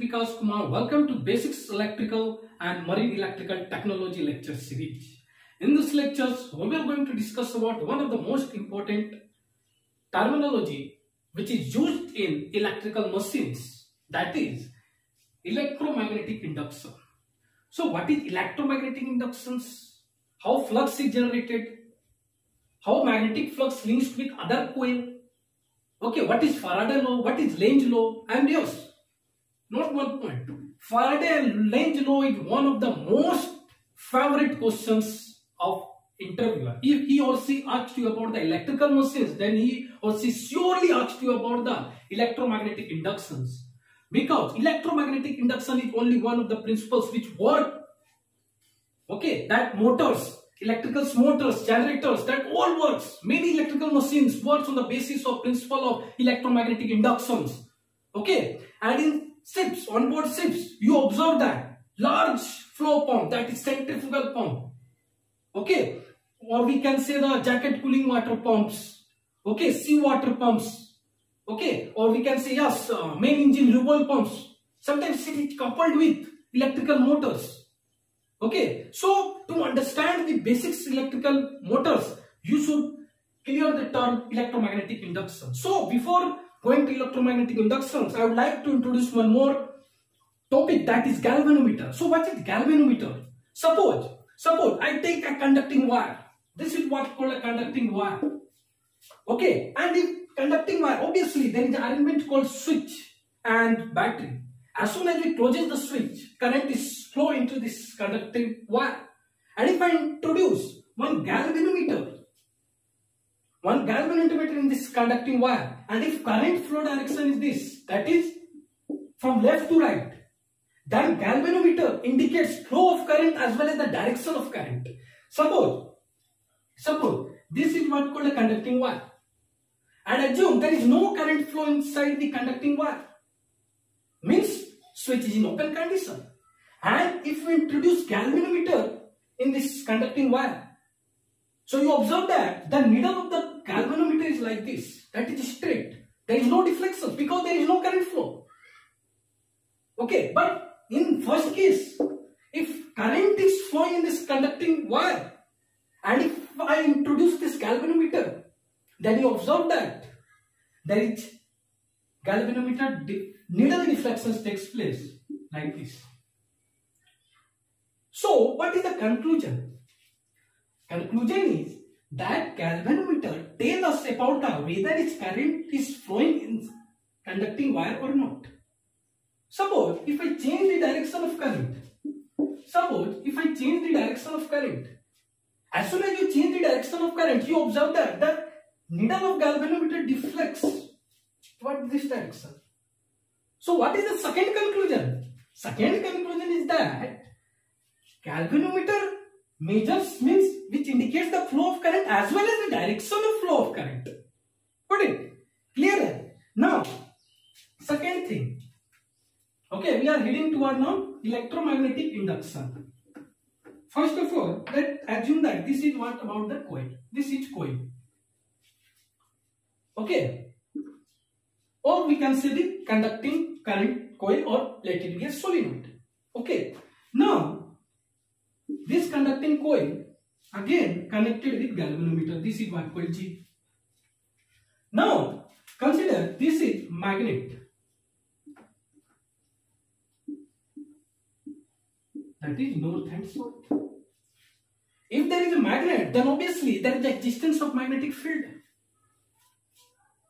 Vikas Kumar. Welcome to Basics Electrical and Marine Electrical Technology lecture series. In this lectures, we are going to discuss about one of the most important terminology which is used in electrical machines that is electromagnetic induction. So what is electromagnetic inductions? How flux is generated? How magnetic flux links with other coil? Okay, what is Faraday law? What is Lenz law? And yes, not one point. Faraday Lenz law is one of the most favorite questions of interviewer. If he or she asked you about the electrical machines, then he or she surely asked you about the electromagnetic inductions. Because electromagnetic induction is only one of the principles which work. Okay, that motors electrical motors, generators, that all works. Many electrical machines works on the basis of principle of electromagnetic inductions. Okay, and in ships, onboard ships, you observe that large flow pump, that is centrifugal pump. Okay, or we can say the jacket cooling water pumps. Okay, sea water pumps. Okay, or we can say yes, uh, main engine revolve pumps. Sometimes it is coupled with electrical motors Okay, so to understand the basics electrical motors, you should clear the term electromagnetic induction. So before going to electromagnetic inductions, I would like to introduce one more topic that is galvanometer. So what is galvanometer? Suppose, suppose I take a conducting wire. This is what called a conducting wire. Okay, and if conducting wire, obviously there is an element called switch and battery. As soon as we closes the switch, current is flow into this conducting wire. And if I introduce one galvanometer, one galvanometer in this conducting wire, and if current flow direction is this, that is from left to right, then galvanometer indicates flow of current as well as the direction of current. Suppose, suppose this is what called a conducting wire. And assume there is no current flow inside the conducting wire. Means switch is in open condition. And if we introduce galvanometer in this conducting wire, so you observe that the needle of the galvanometer is like this, that is straight. There is no deflection because there is no current flow. Okay, but in first case, if current is flowing in this conducting wire, and if I introduce this galvanometer, then you observe that there is galvanometer needle deflections takes place like this. So, what is the conclusion? Conclusion is that galvanometer tells us about uh, whether its current is flowing in conducting wire or not. Suppose if I change the direction of current, suppose if I change the direction of current, as soon as you change the direction of current, you observe that the needle of galvanometer deflects toward this direction. So what is the second conclusion? Second conclusion is that galvanometer measures means which indicates the flow of current as well as the direction of flow of current. Got it? Clear? Now, second thing. Okay, we are heading toward now electromagnetic induction. First of all, let assume that this is what about the coil. This is coil. Okay. Or we can say the conducting current coil or let it be a solenoid. Okay. Now, this conducting coil again connected with galvanometer. This is one coil G. Now, consider this is magnet. That is north and south. If there is a magnet, then obviously there is the existence of magnetic field.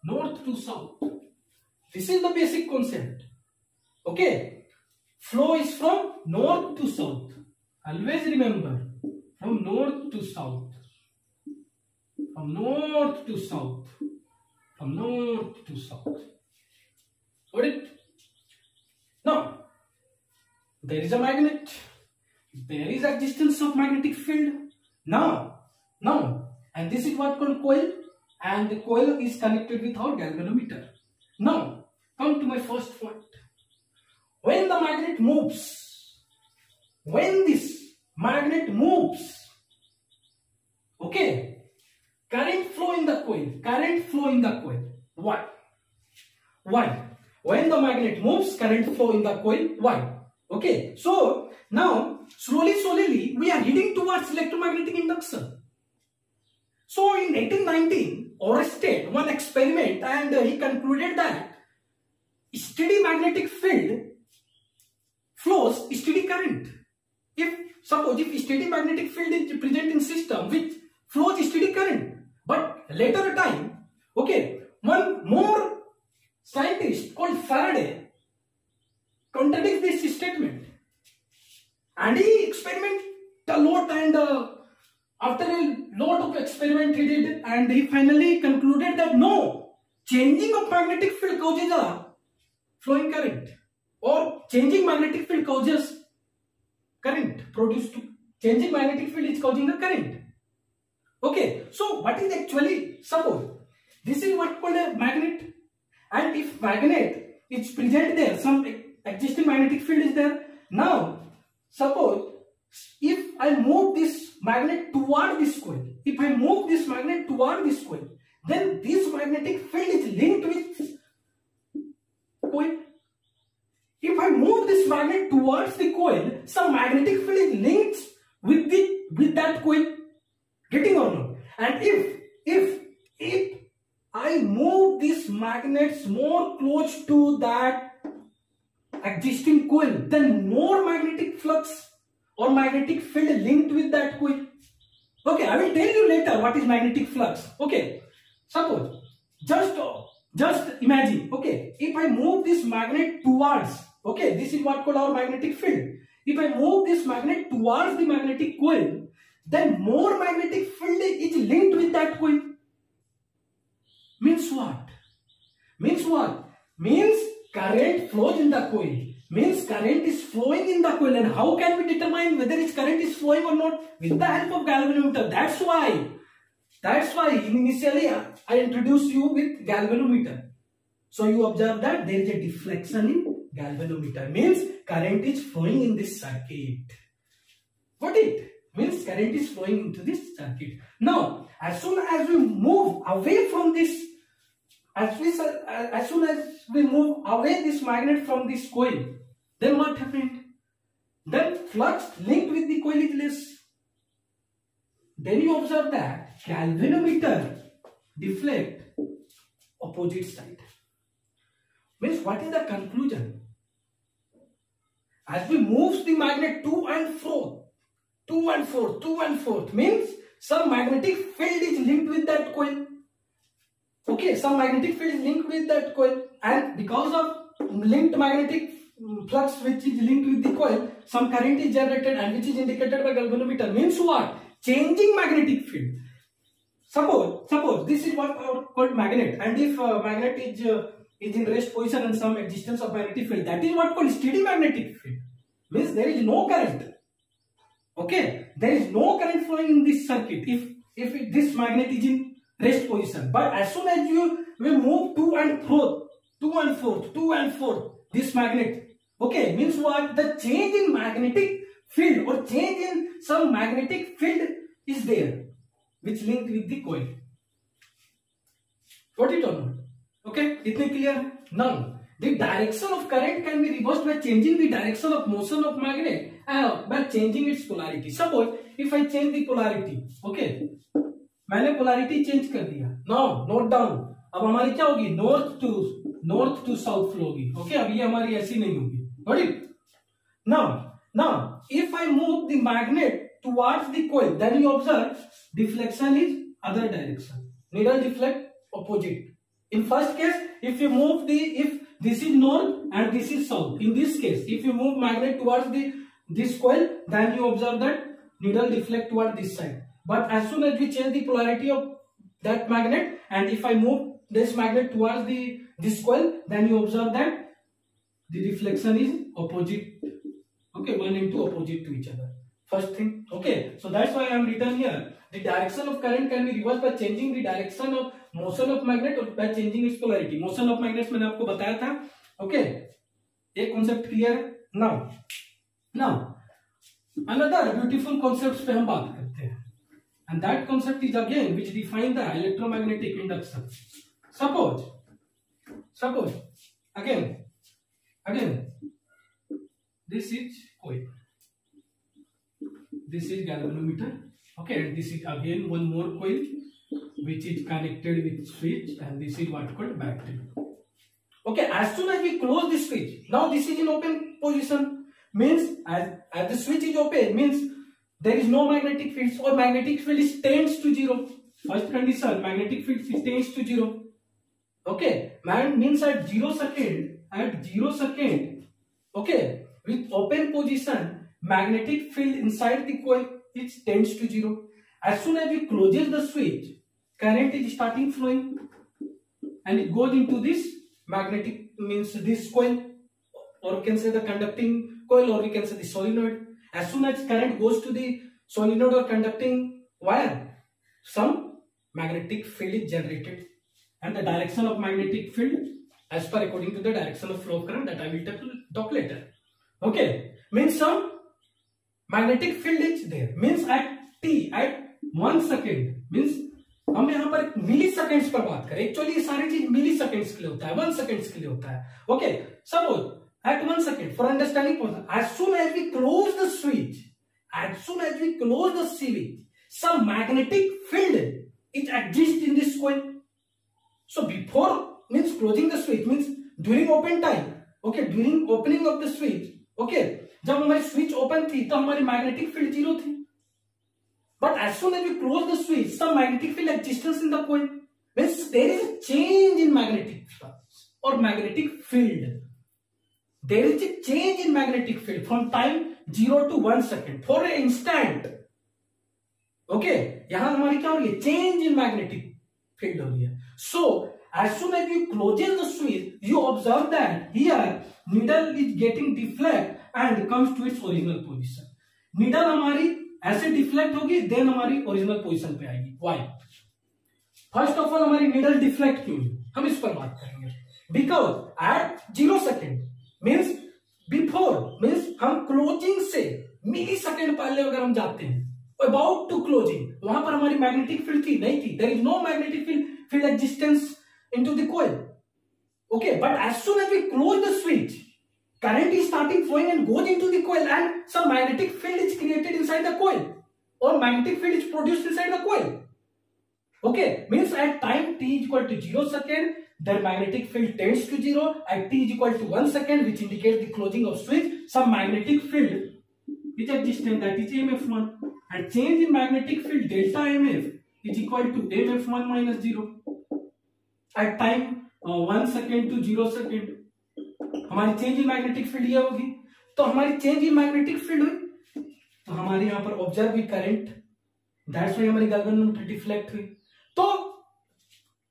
North to south. This is the basic concept. Okay. Flow is from north to south. Always remember from north to south. From north to south. From north to south. Got it? Now, there is a magnet. There is existence of magnetic field. Now, now, and this is what called coil. And the coil is connected with our galvanometer. Now, come to my first point. When the magnet moves, when this magnet moves, okay, current flow in the coil, current flow in the coil. Why? Why? when the magnet moves current flow in the coil Why? okay so now slowly slowly we are heading towards electromagnetic induction so in 1819 Oersted one experiment and he concluded that steady magnetic field flows steady current suppose if steady magnetic field is present in system which flows steady current but later time okay one more scientist called Faraday contradicts this statement and he experimented a lot and uh, after a lot of experiment he did and he finally concluded that no changing of magnetic field causes a flowing current or changing magnetic field causes current produced changing magnetic field is causing a current. Okay so what is actually suppose this is what called a magnet and if magnet is present there some existing magnetic field is there. Now suppose if i move this magnet toward this coil if i move this magnet toward this coil then this magnetic field is linked with coil if i move this magnet towards the coil some magnetic field is linked with the with that coil getting or not and if if if I move these magnets more close to that existing coil, then more magnetic flux or magnetic field linked with that coil. Okay, I will tell you later what is magnetic flux. Okay, suppose just just imagine. Okay, if I move this magnet towards, okay, this is what called our magnetic field. If I move this magnet towards the magnetic coil, then more magnetic field is linked with that coil. Means what? Means what? Means current flows in the coil. Means current is flowing in the coil. And how can we determine whether its current is flowing or not? With the help of galvanometer. That's why. That's why initially uh, I introduced you with galvanometer. So you observe that there is a deflection in galvanometer. Means current is flowing in this circuit. What it? Means current is flowing into this circuit. Now, as soon as we move away from this as we uh, as soon as we move away this magnet from this coil, then what happened? Then flux linked with the coil is less. Then you observe that galvanometer deflect opposite side. Means what is the conclusion? As we move the magnet to and fro, to and fro, to and fro, means some magnetic field is linked with that coil Okay, some magnetic field is linked with that coil and because of linked magnetic flux which is linked with the coil, some current is generated and which is indicated by galvanometer means what? Changing magnetic field. Suppose, suppose this is what called magnet and if uh, magnet is, uh, is in rest position and some existence of magnetic field, that is what called steady magnetic field. Means there is no current. Okay, there is no current flowing in this circuit if, if it, this magnet is in rest position. But as soon as you will move to and fro, to and forth, to and forth, this magnet, okay, means what? The change in magnetic field or change in some magnetic field is there, which linked with the coil. Got it or not? Okay इतने clear none the direction of current can be reversed by changing the direction of motion of magnet and by changing its polarity suppose if I change the polarity okay मैंने polarity change कर दिया। Now note down अब हमारी क्या होगी? North to north to south flow होगी okay अब ये हमारी ऐसी नहीं होगी। Got it now now if I move the magnet towards the coil then you observe deflection is other direction needle deflect opposite in first case if you move the if this is north and this is south in this case if you move magnet towards the this coil then you observe that needle deflect toward this side. But as soon as we change the polarity of that magnet and if I move this magnet towards the this coil then you observe that the deflection is opposite. Okay one into opposite to each other. First thing. Okay so that's why i am written here. The direction of current can be reversed by changing the direction of motion of magnet और by changing its polarity motion of magnets मैंने आपको बताया था। Okay एक concept clear है? Now now another beautiful concepts पे हम बात करते हैं। And that concept is again which define the electromagnetic induction suppose suppose again again this is coil this is galvanometer okay this is again one more coil which is connected with switch and this is what called battery. Okay as soon as we close this switch now this is in open position. Means as, as the switch is open means there is no magnetic field or magnetic field is tends to zero. First condition magnetic field tends to zero. Okay man means at zero second at zero second okay with open position magnetic field inside the coil it tends to zero. As soon as we closes the switch current is starting flowing and it goes into this magnetic means this coil or we can say the conducting coil or we can say the solenoid as soon as current goes to the solenoid or conducting wire some magnetic field is generated and the direction of magnetic field as per according to the direction of flow of current that I will talk later. Okay, means some magnetic field is there. Means at t at one second means हम यहाँ पर मिली seconds पर बात करें। Actually ये सारी चीज़ मिली seconds के लिए होता है, वन सेकेंड्स के लिए होता है। Okay, suppose at one second for understanding as soon as we close the switch as soon as we close the switch some magnetic field it exists in this coil. So, before means closing the switch means during open time, okay, during opening of the switch, okay, जब हमारी switch open थी तो हमारी magnetic field zero थी। But as soon as we close the switch, some magnetic field exists in the coil. Means there is a change in magnetic or magnetic field. There is a change in magnetic field from time zero to one second for an instant okay यहाँ हमारी क्या हो रही है change in magnetic field हो रही है so as soon as you close the switch you observe that here needle is getting deflect and comes to its original position needle हमारी ऐसे डिफ्लेक्ट होगी देन हमारी ओरिजिनल पोजिशन पे आएगी. Why first of all हमारी needle deflect क्यों हम इस पर बात करेंगे. Because at zero second means before means हम क्लोजिंग से मिली सेकेंड पहले अगर हम जाते हैं अबाउट टू क्लोजिंग वहाँ पर हमारी मैग्नेटिक फ़ील्ड थी, नहीं थी. There is no magnetic field field existence in to दल okay but as soon as we close the switch current is starting flowing and goes into the coil and some magnetic field is created inside the coil or magnetic field is produced inside the coil. Okay means at time t is equal to 0 second the magnetic field tends to 0 at t is equal to 1 second which indicates the closing of switch some magnetic field is existent that is mf1 and change in magnetic field delta mf is equal to mf1 minus 0 at time uh, 1 second to 0 second हमारी change in magnetic field ये होगी। तो हमारी change in magnetic field हुई तो हमारे यहाँ पर ऑब्ज़र्व भी करंट दैट्स वाई हमारी गलगन डिफ्लेक्ट हुई। तो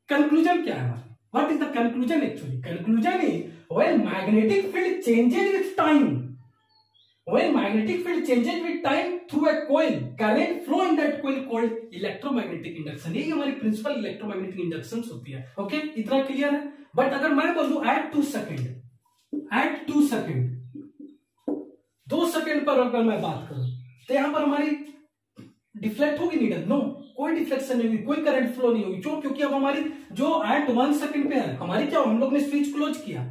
कंक्लूजन क्या है हमारा? Is the conclusion actually conclusion is when magnetic field changes with time when magnetic field changes with time through a coil, current flow in that coil called electromagnetic induction. यही हमारी principle electromagnetic induction होती है। Okay okay? इतना clear है? But अगर मैं बोलूँ at two second at two second दो सेकेंड पर अगर मैं बात करूँ तो यहाँ पर हमारी डिफ्लेक्ट होगी नीडल नो कोई डिफ्लेक्शन नहीं होगी कोई करंट फ्लो नहीं होगी क्यों? क्योंकि अब हमारी जो एट वन सेकेंड पे है हमारी क्या हम लोग ने स्विच क्लोज किया.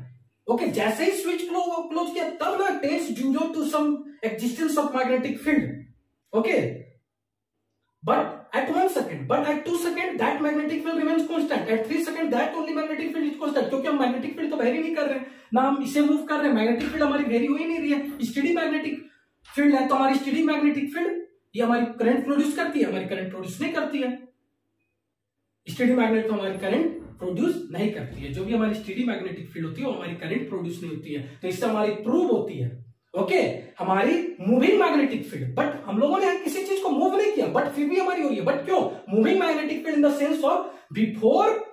ओके okay, जैसे ही स्विच क्लोज किया तब ना tends due to some existence of magnetic field okay but at one second, but at two second, that magnetic field remains constant. At three second, that only magnetic field is constant. क्योंकि हम magnetic field तो very नहीं कर रहे हैं। ना हम इसे मूव कर रहे मैग्नेटिक फ़ील्ड हमारी वेरी हो ही नहीं रही है। स्टडी मैग्नेटिक फ़ील्ड है तो हमारी स्टडी मैग्नेटिक फ़ील्ड ये हमारी करंट प्रोड्यूस करती है। हमारी करंट प्रोड्यूस नहीं करती है। स्टडी मैग्नेट तो हमारी करंट प्रोड्यूस नहीं करती है। जो भी हमारी स्टडी मैग्नेटिक फ़ील्ड होती है, वो हमारी करंट प्रोड्यूस नहीं होती है। तो इससे हमारी प्रूव होती है। ओके okay, हमारी मूविंग मैग्नेटिक फ़ील्ड बट हम लोगों ने किसी चीज़ को मूव नहीं किया बट फिर भी हमारी हो रही है बट क्यों? Moving magnetic field in the sense of before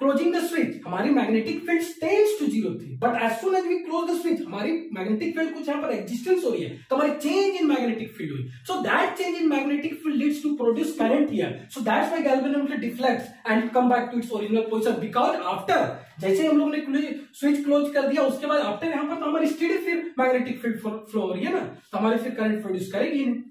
closing the switch हमारी magnetic field tends to zero थी। But as soon as we close the switch हमारी मैग्नेटिक फ़ील्ड कुछ यहाँ पर एग्जिस्टेंस हो रही है। तो हमारी चेंज इन मैग्नेटिक फ़ील्ड हुई। So that change in magnetic field leads to produce current here so that's why galvanometer deflects and come back to its original position because after जैसे हम लोग ने स्विच क्लोज कर दिया, उसके बाद after यहाँ पर तो हमारी स्टेडी फिर मैग्नेटिक फ़ील्ड फ्लो हो रही है ना। तो हमारे फिर करंट प्रोड्यूस करेगी नहीं।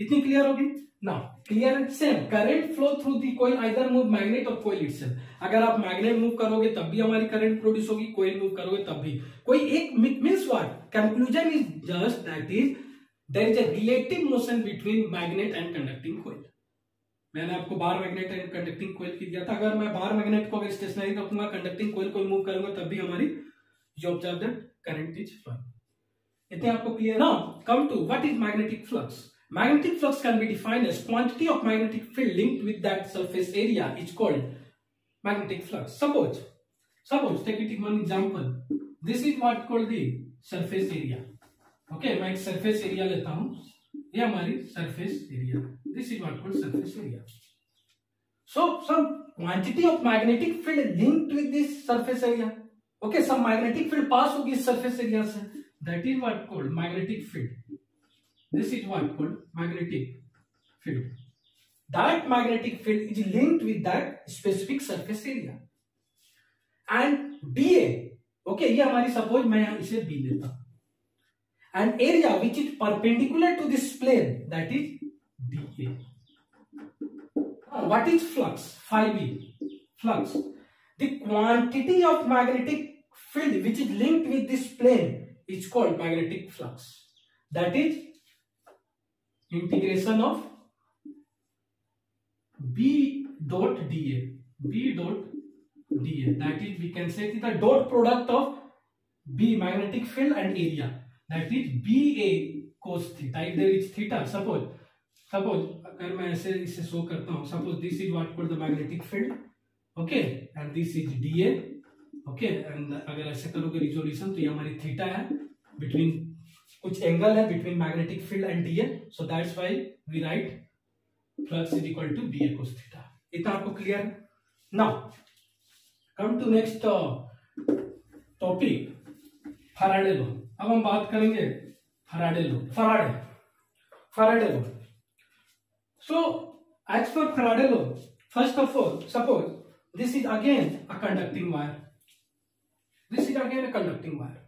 इतनी क्लियर होगी? Now clear same current flow through the कोई आइदर मूव मैग्नेट और कोई इटसेल्फ अगर आप मैग्नेट मूव करोगे, तब भी हमारी करंट प्रोड्यूस होगी कोई मूव करोगे, तब भी। कोई एक means what conclusion is just that is there is a relative motion between magnet and conducting coil मैंने आपको bar magnet and conducting coil की दिया था। अगर मैं बार मैग्नेट को अगर स्टेशनरी रखूँगा कंडक्टिंग कोयल को मूव करूँगा, तब भी हमारी जो ऑब्ज़र्व करंट इज़ फ्लो इतने आपको क्लियर ना come to what is magnetic flux Magnetic flux can be defined as quantity of magnetic field linked with that surface area is called magnetic flux. Suppose, suppose take it in one example. This is what called the surface area. Okay, मैं एक surface area लेता हूँ ये हमारी surface area. This is what called surface area. So some quantity of magnetic field linked with this surface area. Okay, some magnetic field pass होगी इस surface area से. That is what called magnetic field. This is what called magnetic field. That magnetic field is linked with that specific surface area. And dA, okay, ये हमारी suppose मैं यहाँ इसे B लेता हूँ. An area which is perpendicular to this plane, that is dA. What is flux? Phi B. Flux. The quantity of magnetic field which is linked with this plane is called magnetic flux. That is integration of B dot d A B dot d A that is we can say dot product of B magnetic field and area that is B A cos theta if there is theta suppose suppose अगर मैं ऐसे, इसे show करता हूँ suppose this is what called the magnetic field okay and this is d A okay and अगर ऐसे करोगे resolution तो ये हमारी थीटा है बिटवीन कुछ एंगल है between magnetic field and dA so that's why we write flux is equal to B cos theta इतना आपको क्लियर है? Now come to next topic Faraday law अब हम बात करेंगे Faraday law Faraday Faraday law so as for Faraday law first of all suppose this is again a conducting wire this is again a conducting wire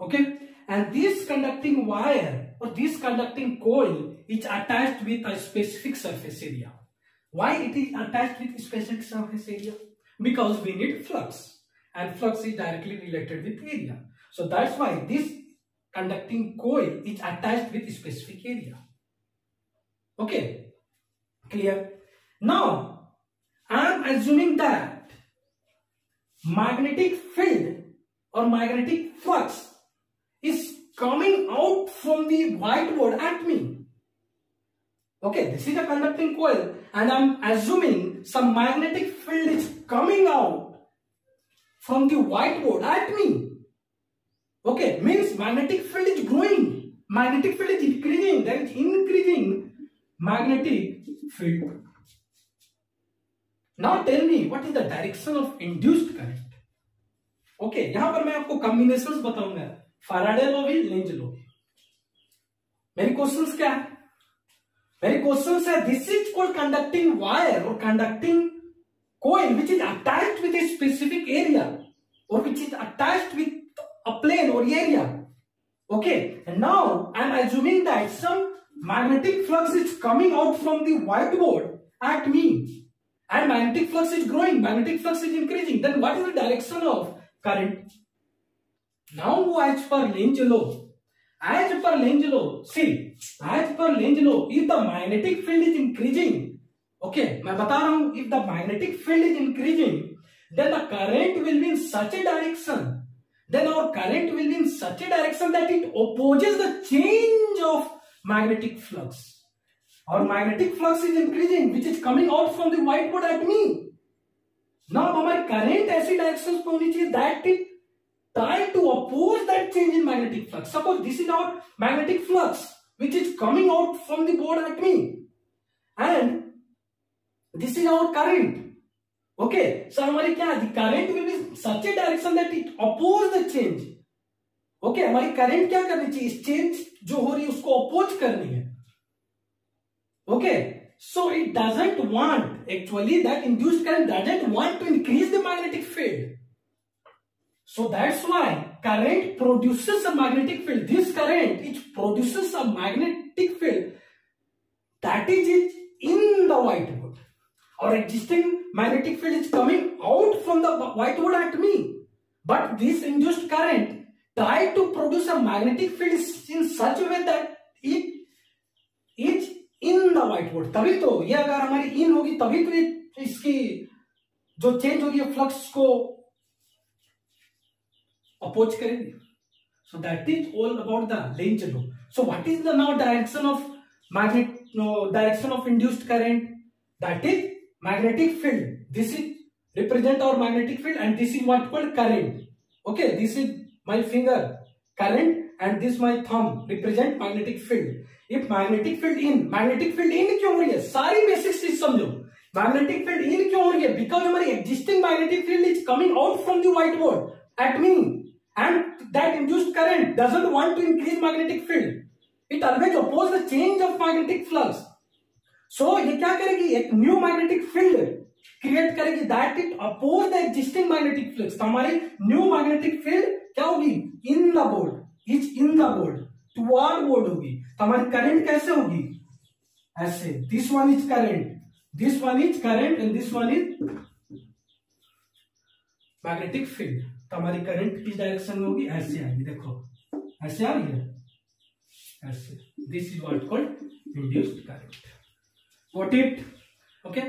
okay? And this conducting wire or this conducting coil is attached with a specific surface area. Why it is attached with a specific surface area? Because we need flux and flux is directly related with area. So that's why this conducting coil is attached with specific area. Okay, clear? Now, I am assuming that magnetic field or magnetic flux is coming out from the whiteboard at me. Okay, this is a conducting coil and I'm assuming some magnetic field is coming out from the whiteboard at me. Okay, means magnetic field is growing. Magnetic field is increasing. There is increasing magnetic field. Now tell me what is the direction of induced current? Okay, यहाँ पर मैं आपको combinations बताऊंगा Faraday law भी Lenz law मेरी question क्या है मेरी क्वेश्चन है this is called conducting wire और conducting coil which is attached with a specific area or which is attached with a plane or area okay and now i'm assuming that some magnetic flux is coming out from the whiteboard at me and magnetic flux is growing magnetic flux is increasing then what is the direction of current Now as law, as per law, see, as per law, if the magnetic field is increasing, okay, मैं बता रहा हूँ if the magnetic field is increasing, then the current will be in such a direction, then our current will be in such a direction that it opposes the change of magnetic flux. Our magnetic flux is increasing, which is coming out from the whiteboard at me. Now हमारी current ऐसी directions पे होनी चाहिए that it try to oppose that change in magnetic flux. Suppose this is our magnetic flux which is coming out from the board at me and this is our current. Okay, so हमारी क्या the current will be such a direction that it oppose the change. Okay, हमारी current क्या करनी चाहिए इस change जो हो रही है उसको oppose करनी है. Okay, so it doesn't want actually that induced current doesn't want to increase the magnetic field. So that's why current produces a magnetic field. This current, it produces a magnetic field that is it in the whiteboard or existing magnetic field is coming out from the whiteboard at me but this induced current try to produce a magnetic field in such a way that it is in the whiteboard तभी तो ये अगर हमारी इन होगी तभी तो इसकी जो चेंज होगी फ्लक्स को अपोच करेंगे। So that is all about the Lenz law so what is the now direction of magnet direction of induced current that is magnetic field this is represent our magnetic field and this is what called current okay this is my finger current and this my thumb represent magnetic field if magnetic field in magnetic field in क्यों हो रही है? सारी basic चीज़ समझो। Magnetic field in क्यों हो रही है? बिकॉज़ हमारी existing magnetic field is coming out from the white board at mean and that induced current doesn't want to increase magnetic field. It always opposes the change of magnetic flux. So, ये क्या करेगी? एक new magnetic field create करेगी. That it oppose the existing magnetic flux तो हमारी new magnetic field क्या होगी? In the board is in the board toward board होगी. तो हमारी करंट कैसे होगी? ऐसे. This one is current this one is current and this one is magnetic field तो हमारी करंट किस डायरेक्शन में होगी? ऐसे आएगी, देखो। ऐसे आ गया ऐसे। This is what called induced current what it okay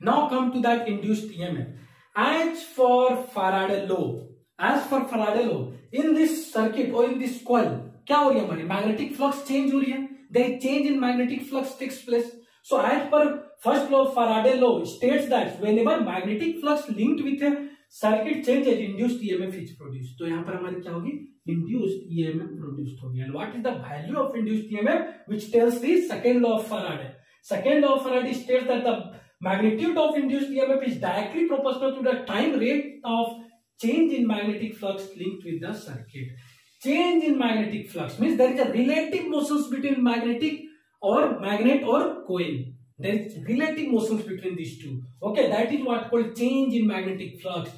now come to that induced E M as for Faraday law as for Faraday law in this circuit और इन दिस कॉल क्या हो रही है हमारी? मैग्नेटिक फ्लक्स चेंज हो रही है। The change in magnetic flux takes place so as पर first law Faraday law states that whenever magnetic flux linked with circuit change as induced EMF is produce तो यहाँ पर हमारी क्या होगी? इंड्यूस्ड ईएमएफ प्रोड्यूस्ड होगी. And what is the value of induced EMF which tells the second law of Faraday second law of Faraday states that the magnitude of induced EMF is directly proportional to the time rate of change in magnetic flux linked with the circuit change in magnetic flux means there is a relative motion between magnetic और magnet और coil There is relative motions between these two. Okay, that is what called change in magnetic flux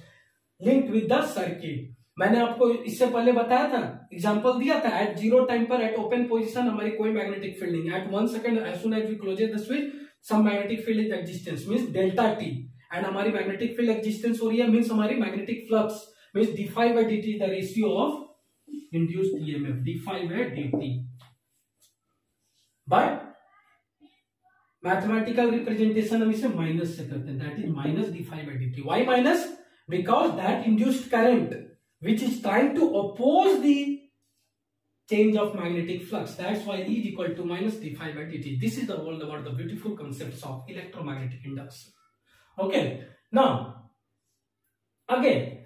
linked with the circuit. मैंने आपको इससे पहले बताया था example दिया था एट ज़ीरो टाइम पर एट ओपन पोजीशन हमारी कोई मैग्नेटिक फ़ील्ड नहीं at one second as soon as we close the switch some magnetic field is existence means delta t and हमारी मैग्नेटिक फ़ील्ड एग्जिस्टेंस हो रही है मींस हमारी magnetic flux means d phi by d t the ratio of induced EMF d phi by d t but mathematical representation हम इसे minus से करते हैं that is minus D phi by d T Y minus because that induced current which is trying to oppose the change of magnetic flux. That's why E is equal to minus d phi by dt. This is the world about the beautiful concepts of electromagnetic induction. Okay. Now, again,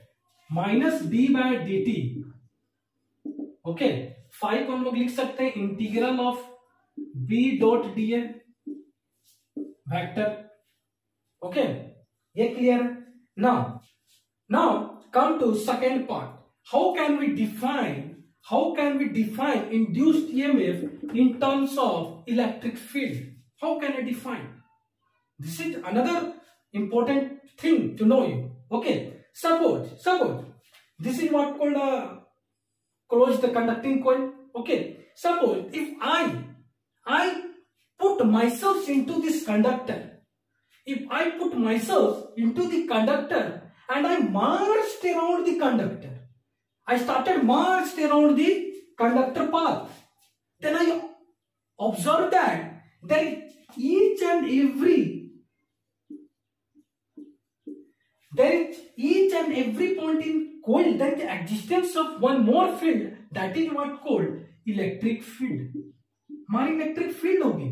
minus d by dt. Okay. phi को हम लोग लिख सकते हैं integral of b dot D A vector. Okay, yeah, clear? Now, now come to second part. How can we define? How can we define induced EMF in terms of electric field? How can I define? This is another important thing to know you. Okay, suppose suppose this is what called a closed conducting coil. Okay, suppose if I I put myself into this conductor if i put myself into the conductor and I marched around the conductor. I started marched around the conductor path. Then I observed that there each and every there is each and every point in coil there is the existence of one more field that is what called electric field. हमारी electric field होगी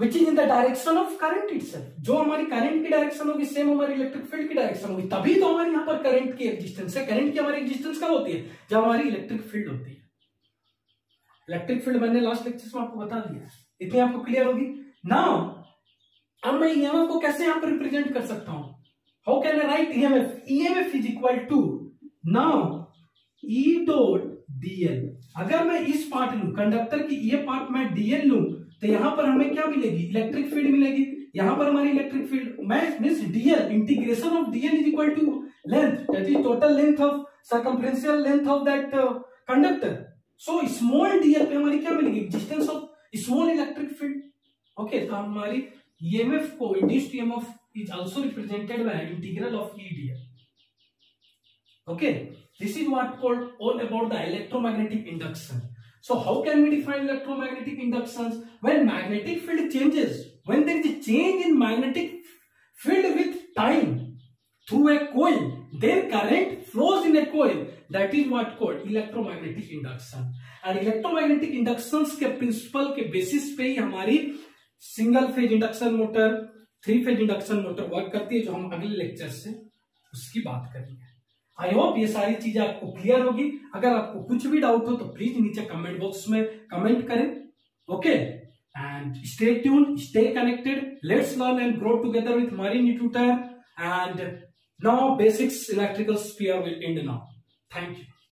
which is in the direction of current itself जो हमारी current की direction होगी same हमारी electric field की direction होगी, तभी तो हमारे यहाँ पर करंट की एग्जिस्टेंस है। करंट की हमारी एग्जिस्टेंस कब होती है? जब हमारी इलेक्ट्रिक फ़ील्ड होती है। इलेक्ट्रिक फ़ील्ड मैंने लास्ट लेक्चर में आपको बता दिया। इतनी आपको क्लियर होगी? नाउ अब मैं ईएमएफ को कैसे यहाँ पर रिप्रेजेंट कर सकता हूँ? How can I write EMF EMF is equal to now E dot dl अगर मैं इस पार्ट लू कंडक्टर की ये पार्ट मैं डीएल लू तो यहाँ पर हमें क्या मिलेगी? इलेक्ट्रिक फ़ील्ड मिलेगी। यहाँ पर हमारी electric field means dl integration of dl is equal to length that is total length of circumferential length of that conductor so small dl पे हमारी क्या मिलेगी? Existence of small electric field okay तो हमारी ईएमएफ को induced EMF is also represented by integral of E d okay, this is what called all about the electromagnetic induction. So how can we define electromagnetic inductions when magnetic field changes when there is a change in magnetic field with time through a coil then current flows in a coil that is what called electromagnetic induction and electromagnetic inductions के principle के basis पे ही हमारी single phase induction motor three phase induction motor work करती है जो हम अगले लेक्चर से उसकी बात करेंगे आई होप ये सारी चीज़ें आपको क्लियर होगी। अगर आपको कुछ भी डाउट हो तो प्लीज़ नीचे कमेंट बॉक्स में कमेंट करें। Okay and stay tune stay connected let's learn and grow together with Marine Tutor and now basics electrical sphere will and now thank you